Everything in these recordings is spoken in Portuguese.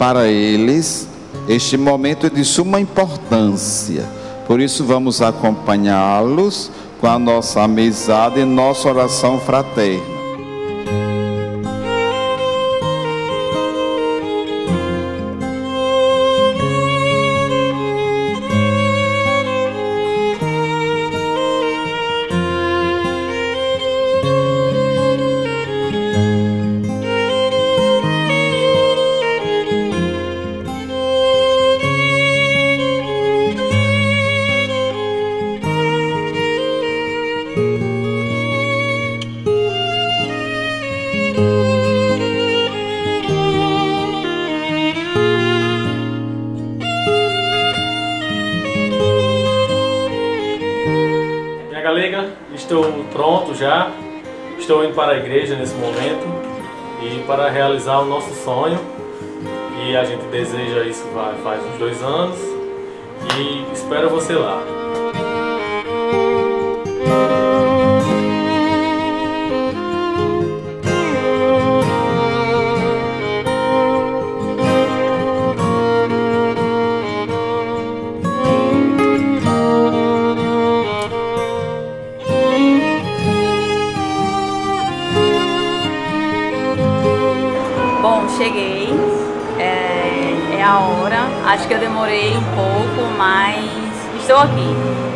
para eles este momento é de suma importância. Por isso vamos acompanhá-los com a nossa amizade e nossa oração fraterna. Já. Estou indo para a igreja nesse momento e para realizar o nosso sonho. E a gente deseja isso faz uns dois anos e espero você lá. Cheguei, é, é a hora. Acho que eu demorei um pouco, mas estou aqui.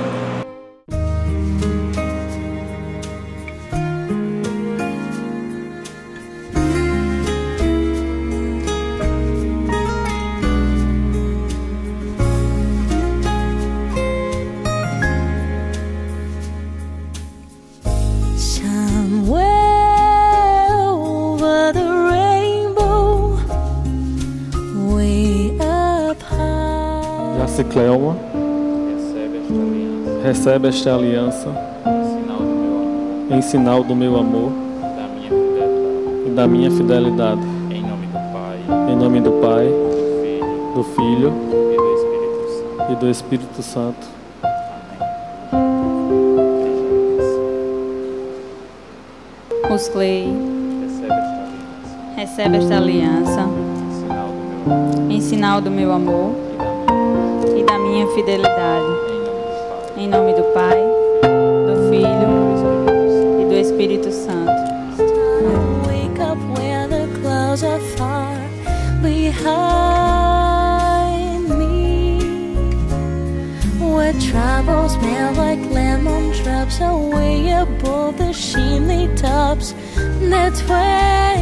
Cleoma, recebe esta aliança, em sinal do meu amor, e da minha fidelidade. Em nome do Pai, em nome do, Pai, do Filho, e do Espírito Santo. Musclei, recebe esta aliança, em sinal do meu amor minha fidelidade. Em nome do Pai, do Filho e do Espírito Santo. Wake up where the clouds are far behind me. Where troubles smell like lemon drops away above the chimney tops. That's where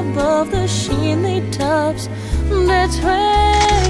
above the chimney tops. That's where